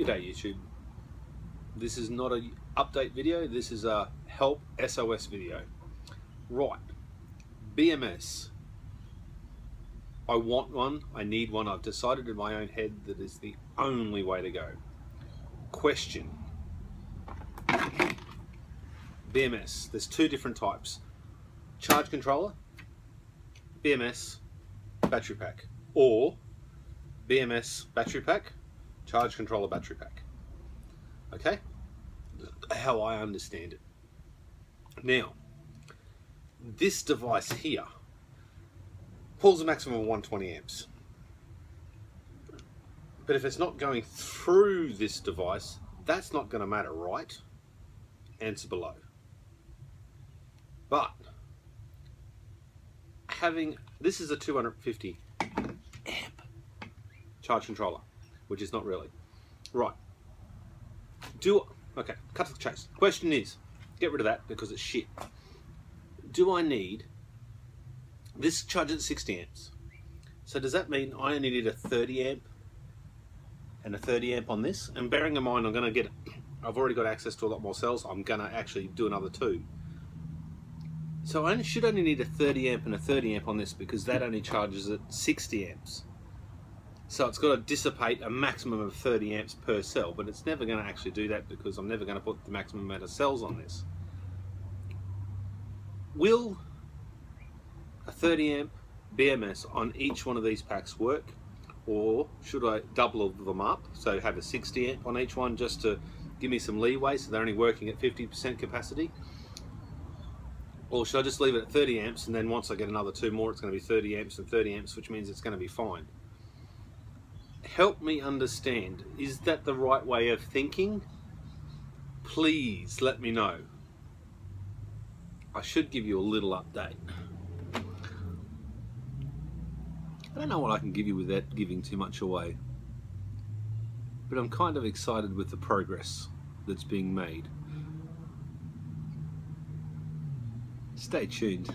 G'day YouTube. This is not a update video, this is a help SOS video. Right, BMS. I want one, I need one, I've decided in my own head that is the only way to go. Question. BMS, there's two different types. Charge controller, BMS, battery pack. Or BMS battery pack, charge controller battery pack. Okay? How I understand it. Now, this device here pulls a maximum of 120 amps. But if it's not going through this device, that's not going to matter, right? Answer below. But having this is a 250 amp charge controller which is not really. Right. Do okay, cut to the chase. Question is, get rid of that because it's shit. Do I need this charges at 60 amps? So does that mean I only need a 30 amp and a 30 amp on this? And bearing in mind I'm gonna get I've already got access to a lot more cells, I'm gonna actually do another two. So I should only need a 30 amp and a 30 amp on this because that only charges at 60 amps. So it's got to dissipate a maximum of 30 amps per cell, but it's never going to actually do that because I'm never going to put the maximum amount of cells on this. Will a 30 amp BMS on each one of these packs work? Or should I double them up, so have a 60 amp on each one just to give me some leeway so they're only working at 50% capacity? Or should I just leave it at 30 amps and then once I get another two more it's going to be 30 amps and 30 amps which means it's going to be fine help me understand. Is that the right way of thinking? Please let me know. I should give you a little update. I don't know what I can give you without giving too much away. But I'm kind of excited with the progress that's being made. Stay tuned.